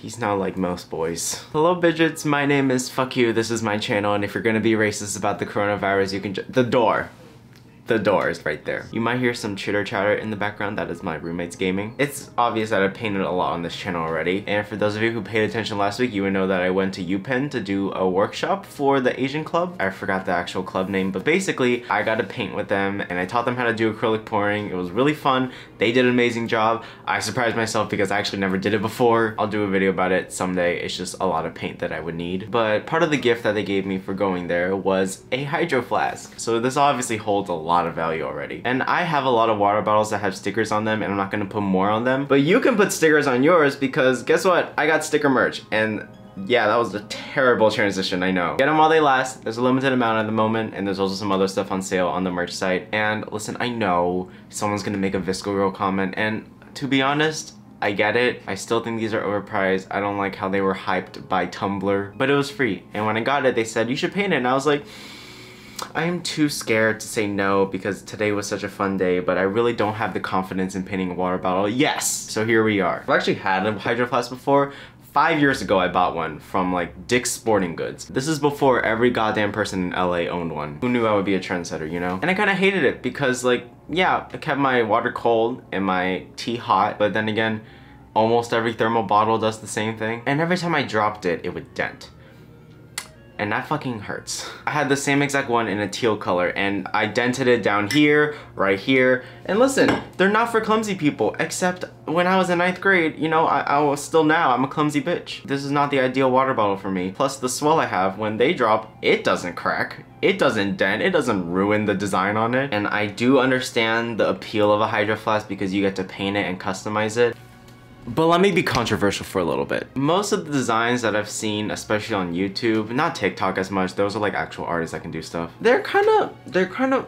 He's not like most boys. Hello Midgets, my name is Fuck You, this is my channel, and if you're gonna be racist about the coronavirus, you can The door the door is right there. You might hear some chitter chatter in the background. That is my roommate's gaming. It's obvious that I painted a lot on this channel already. And for those of you who paid attention last week, you would know that I went to UPenn to do a workshop for the Asian club. I forgot the actual club name, but basically I got to paint with them and I taught them how to do acrylic pouring. It was really fun. They did an amazing job. I surprised myself because I actually never did it before. I'll do a video about it someday. It's just a lot of paint that I would need. But part of the gift that they gave me for going there was a hydro flask. So this obviously holds a lot lot of value already. And I have a lot of water bottles that have stickers on them and I'm not gonna put more on them. But you can put stickers on yours because guess what? I got sticker merch and yeah, that was a terrible transition, I know. Get them while they last. There's a limited amount at the moment, and there's also some other stuff on sale on the merch site. And listen, I know someone's gonna make a VSCO Girl comment, and to be honest, I get it. I still think these are overpriced. I don't like how they were hyped by Tumblr, but it was free. And when I got it, they said, you should paint it. And I was like, I am too scared to say no because today was such a fun day, but I really don't have the confidence in painting a water bottle. Yes! So here we are. I've actually had a Hydro Flask before. Five years ago, I bought one from like Dick's Sporting Goods. This is before every goddamn person in LA owned one. Who knew I would be a trendsetter, you know? And I kind of hated it because like, yeah, it kept my water cold and my tea hot, but then again, almost every thermal bottle does the same thing. And every time I dropped it, it would dent and that fucking hurts. I had the same exact one in a teal color and I dented it down here, right here. And listen, they're not for clumsy people, except when I was in ninth grade, you know, I, I was still now, I'm a clumsy bitch. This is not the ideal water bottle for me. Plus the S'well I have, when they drop, it doesn't crack. It doesn't dent, it doesn't ruin the design on it. And I do understand the appeal of a Hydro Flask because you get to paint it and customize it. But let me be controversial for a little bit. Most of the designs that I've seen, especially on YouTube, not TikTok as much, those are like actual artists that can do stuff. They're kind of, they're kind of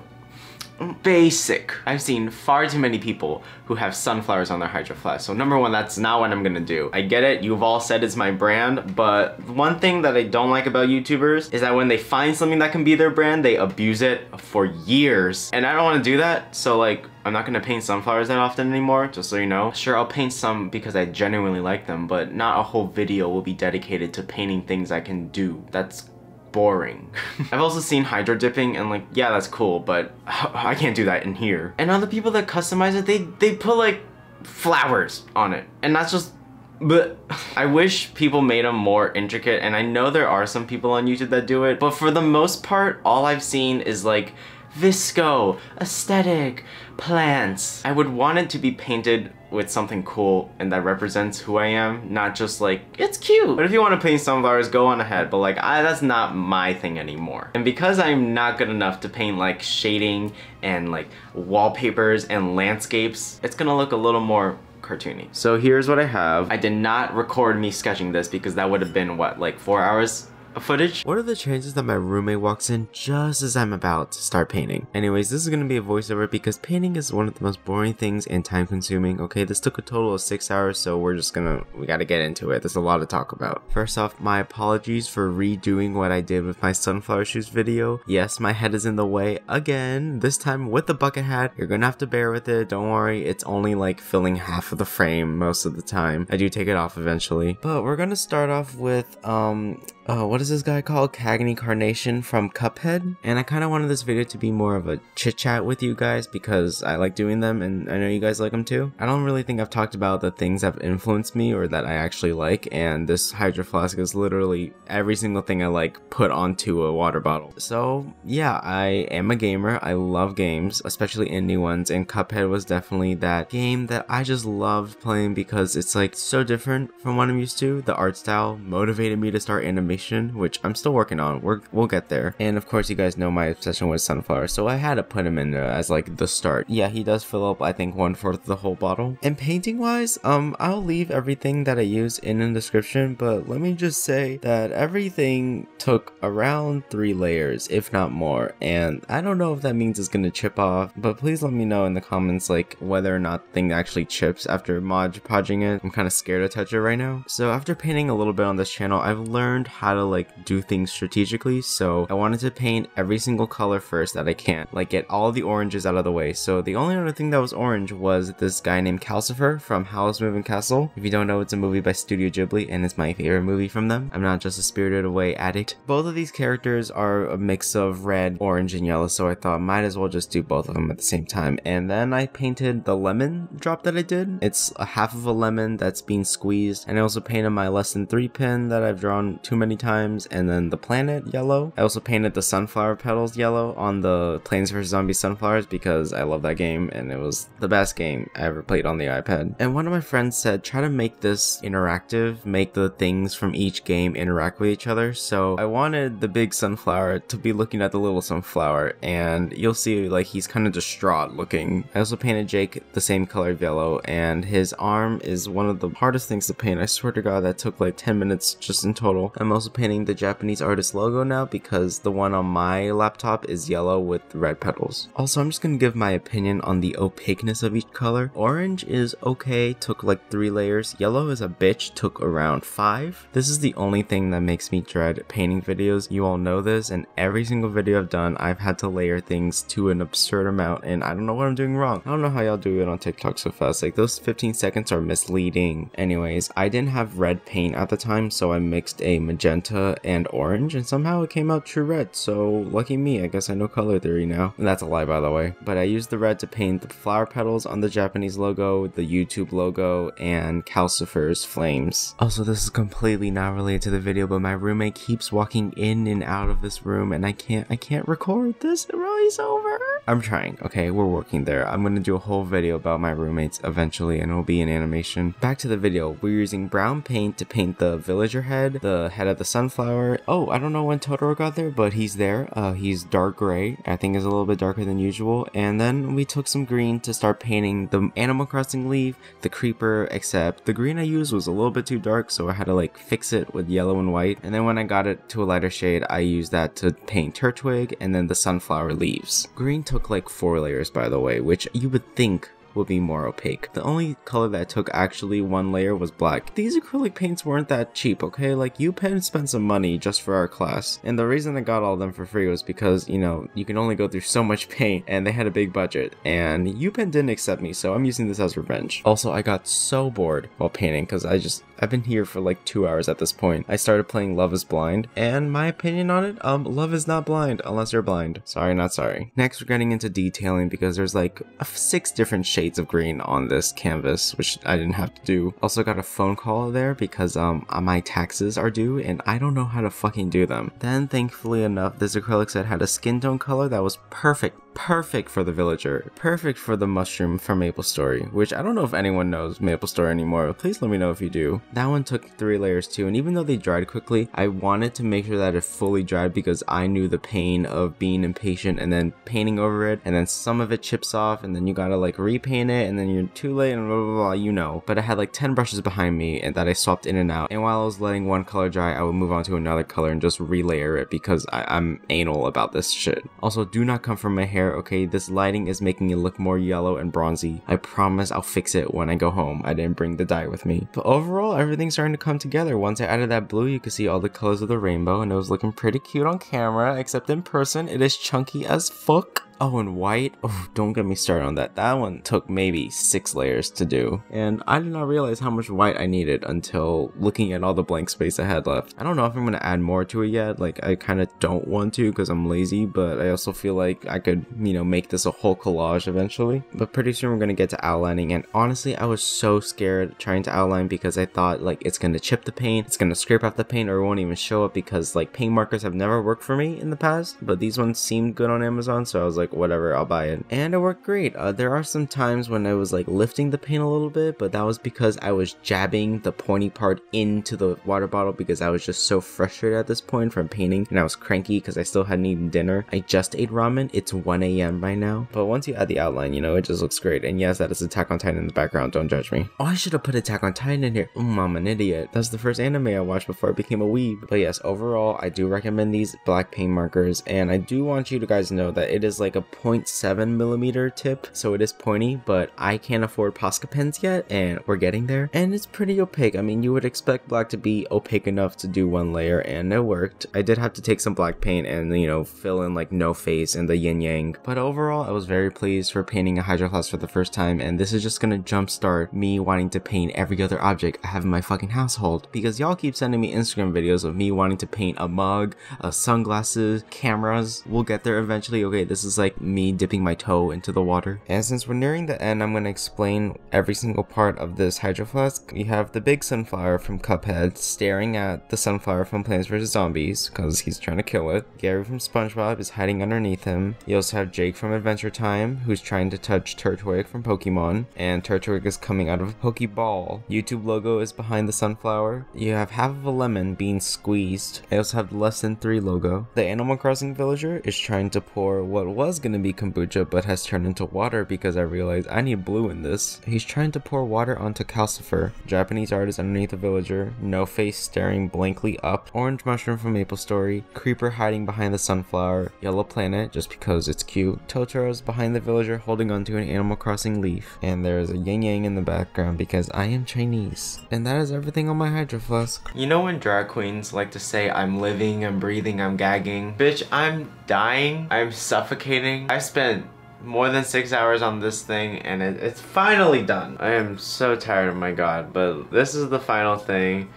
basic. I've seen far too many people who have sunflowers on their Hydro Flask. So number one, that's not what I'm gonna do. I get it, you've all said it's my brand, but one thing that I don't like about YouTubers is that when they find something that can be their brand, they abuse it for years. And I don't wanna do that, so like, I'm not gonna paint sunflowers that often anymore, just so you know. Sure, I'll paint some because I genuinely like them, but not a whole video will be dedicated to painting things I can do. That's boring. I've also seen hydro dipping and like, yeah, that's cool, but I can't do that in here. And other people that customize it, they, they put like flowers on it. And that's just, but I wish people made them more intricate. And I know there are some people on YouTube that do it, but for the most part, all I've seen is like VSCO, aesthetic, plants. I would want it to be painted with something cool and that represents who I am, not just like, it's cute. But if you want to paint sunflowers, go on ahead. But like, I, that's not my thing anymore. And because I'm not good enough to paint like shading and like wallpapers and landscapes, it's gonna look a little more cartoony. So here's what I have. I did not record me sketching this because that would have been what, like four hours footage. What are the chances that my roommate walks in just as I'm about to start painting? Anyways, this is gonna be a voiceover because painting is one of the most boring things and time consuming. Okay, this took a total of six hours, so we're just gonna, we gotta get into it. There's a lot to talk about. First off, my apologies for redoing what I did with my sunflower shoes video. Yes, my head is in the way again, this time with the bucket hat. You're gonna have to bear with it, don't worry. It's only like filling half of the frame most of the time. I do take it off eventually. But we're gonna start off with, um, uh, what is this guy called? Cagney Carnation from Cuphead. And I kind of wanted this video to be more of a chit chat with you guys because I like doing them and I know you guys like them too. I don't really think I've talked about the things that have influenced me or that I actually like and this Hydro Flask is literally every single thing I like put onto a water bottle. So yeah, I am a gamer. I love games, especially indie ones and Cuphead was definitely that game that I just loved playing because it's like so different from what I'm used to. The art style motivated me to start animation which I'm still working on. We're, we'll get there. And of course, you guys know my obsession with Sunflower, so I had to put him in there as like the start. Yeah, he does fill up, I think, one fourth of the whole bottle. And painting wise, um, I'll leave everything that I use in the description, but let me just say that everything took around three layers, if not more. And I don't know if that means it's gonna chip off, but please let me know in the comments like whether or not the thing actually chips after Mod podging it. I'm kind of scared to touch it right now. So after painting a little bit on this channel, I've learned how to like do things strategically. So I wanted to paint every single color first that I can, like get all the oranges out of the way. So the only other thing that was orange was this guy named Calcifer from Howl's Moving Castle. If you don't know, it's a movie by Studio Ghibli and it's my favorite movie from them. I'm not just a Spirited Away addict. Both of these characters are a mix of red, orange, and yellow, so I thought might as well just do both of them at the same time. And then I painted the lemon drop that I did. It's a half of a lemon that's being squeezed. And I also painted my less than three pin that I've drawn too many times. And then the planet yellow. I also painted the sunflower petals yellow on the Plants vs. Zombie Sunflowers because I love that game and it was the best game I ever played on the iPad. And one of my friends said, try to make this interactive, make the things from each game interact with each other. So I wanted the big sunflower to be looking at the little sunflower and you'll see like he's kind of distraught looking. I also painted Jake the same color of yellow and his arm is one of the hardest things to paint. I swear to god that took like 10 minutes just in total. I'm also painting the Japanese artist logo now because the one on my laptop is yellow with red petals. Also I'm just gonna give my opinion on the opaqueness of each color. Orange is okay, took like 3 layers. Yellow is a bitch, took around 5. This is the only thing that makes me dread painting videos. You all know this and every single video I've done I've had to layer things to an absurd amount and I don't know what I'm doing wrong. I don't know how y'all do it on TikTok so fast. Like those 15 seconds are misleading. Anyways, I didn't have red paint at the time so I mixed a magenta and orange and somehow it came out true red. So lucky me, I guess I know color theory now. And that's a lie by the way. But I used the red to paint the flower petals on the Japanese logo, the YouTube logo, and Calcifer's flames. Also, this is completely not related to the video, but my roommate keeps walking in and out of this room and I can't I can't record this. The rally's over. I'm trying. Okay, we're working there. I'm gonna do a whole video about my roommates eventually and it'll be an animation. Back to the video. We're using brown paint to paint the villager head, the head of the sunflower. Oh, I don't know when Totoro got there, but he's there. Uh, he's dark gray. I think is a little bit darker than usual. And then we took some green to start painting the Animal Crossing leaf, the creeper, except the green I used was a little bit too dark, so I had to like fix it with yellow and white. And then when I got it to a lighter shade, I used that to paint Turtwig and then the sunflower leaves. Green took like four layers by the way, which you would think would be more opaque. The only color that took actually one layer was black. These acrylic paints weren't that cheap, okay? Like UPenn spent some money just for our class. And the reason I got all of them for free was because, you know, you can only go through so much paint and they had a big budget. And UPenn didn't accept me, so I'm using this as revenge. Also, I got so bored while painting because I just I've been here for like two hours at this point. I started playing Love is Blind, and my opinion on it, um, love is not blind unless you're blind. Sorry, not sorry. Next, we're getting into detailing because there's like six different shades of green on this canvas, which I didn't have to do. Also got a phone call there because um my taxes are due and I don't know how to fucking do them. Then, thankfully enough, this acrylic set had a skin tone color that was perfect perfect for the villager, perfect for the mushroom from Maple Story, which I don't know if anyone knows Maple Story anymore. Please let me know if you do. That one took three layers too, and even though they dried quickly, I wanted to make sure that it fully dried because I knew the pain of being impatient and then painting over it, and then some of it chips off, and then you gotta like repaint it, and then you're too late, and blah blah blah, you know. But I had like 10 brushes behind me and that I swapped in and out, and while I was letting one color dry, I would move on to another color and just relayer it because I I'm anal about this shit. Also, do not come from my hair, okay? This lighting is making it look more yellow and bronzy. I promise I'll fix it when I go home. I didn't bring the dye with me. But overall, everything's starting to come together. Once I added that blue, you could see all the colors of the rainbow and it was looking pretty cute on camera, except in person, it is chunky as fuck. Oh, and white? Oh, don't get me started on that. That one took maybe six layers to do. And I did not realize how much white I needed until looking at all the blank space I had left. I don't know if I'm going to add more to it yet. Like, I kind of don't want to because I'm lazy, but I also feel like I could, you know, make this a whole collage eventually. But pretty soon we're going to get to outlining. And honestly, I was so scared trying to outline because I thought, like, it's going to chip the paint, it's going to scrape off the paint, or it won't even show up because, like, paint markers have never worked for me in the past. But these ones seemed good on Amazon, so I was like, like whatever i'll buy it. And it worked great. Uh, there are some times when i was like lifting the paint a little bit but that was because i was jabbing the pointy part into the water bottle because i was just so frustrated at this point from painting and i was cranky because i still hadn't eaten dinner. I just ate ramen. It's 1 a.m right now. But once you add the outline you know it just looks great. And yes that is attack on titan in the background. Don't judge me. Oh i should have put attack on titan in here. Mm, i'm an idiot. That's the first anime i watched before i became a weeb. But yes overall i do recommend these black paint markers and i do want you to guys know that it is like a a 0.7 millimeter tip, so it is pointy, but I can't afford Posca pens yet, and we're getting there. And it's pretty opaque. I mean, you would expect black to be opaque enough to do one layer, and it worked. I did have to take some black paint and, you know, fill in like no face and the yin yang. But overall, I was very pleased for painting a Hydro Flask for the first time, and this is just gonna jumpstart me wanting to paint every other object I have in my fucking household. Because y'all keep sending me Instagram videos of me wanting to paint a mug, sunglasses, cameras. We'll get there eventually. Okay, this is like me dipping my toe into the water. And since we're nearing the end, I'm gonna explain every single part of this Hydro Flask. We have the big sunflower from Cuphead staring at the sunflower from Plants vs. Zombies because he's trying to kill it. Gary from SpongeBob is hiding underneath him. You also have Jake from Adventure Time who's trying to touch Turtwig from Pokemon and Turtwig is coming out of a Pokeball. YouTube logo is behind the sunflower. You have half of a lemon being squeezed. I also have the less than 3 logo. The Animal Crossing villager is trying to pour what was going to be kombucha but has turned into water because I realized I need blue in this. He's trying to pour water onto Calcifer. Japanese artist underneath the villager. No face staring blankly up. Orange mushroom from Maple Story. Creeper hiding behind the sunflower. Yellow planet just because it's cute. Totoro's behind the villager holding onto an Animal Crossing leaf. And there's a yin yang in the background because I am Chinese. And that is everything on my Hydro Flask. You know when drag queens like to say I'm living, I'm breathing, I'm gagging? Bitch, I'm dying. I'm suffocating. I spent more than six hours on this thing and it, it's finally done. I am so tired of my god, but this is the final thing.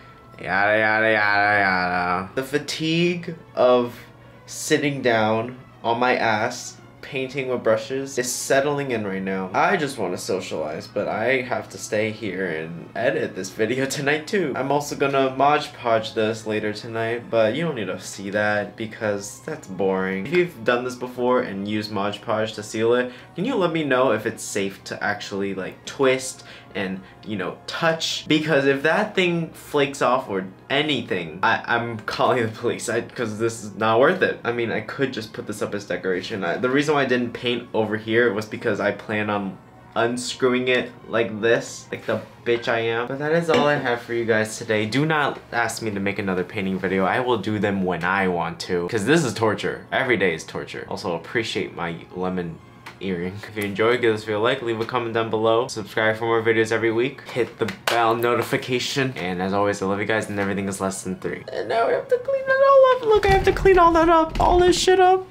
Yada yada yada yada. The fatigue of sitting down on my ass painting with brushes is settling in right now. I just want to socialize, but I have to stay here and edit this video tonight too. I'm also gonna Mod Podge this later tonight, but you don't need to see that because that's boring. If you've done this before and used Mod Podge to seal it, can you let me know if it's safe to actually like twist and you know touch because if that thing flakes off or anything I, I'm calling the police I because this is not worth it I mean I could just put this up as decoration I, the reason why I didn't paint over here It was because I plan on unscrewing it like this like the bitch I am. But that is all I have for you guys today. Do not ask me to make another painting video. I will do them when I want to because this is torture. Every day is torture. Also appreciate my lemon earring. If you enjoyed, give this video a like, leave a comment down below, subscribe for more videos every week, hit the bell notification, and as always, I love you guys and everything is less than three. And now we have to clean it all up. Look, I have to clean all that up, all this shit up.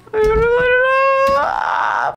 Ah,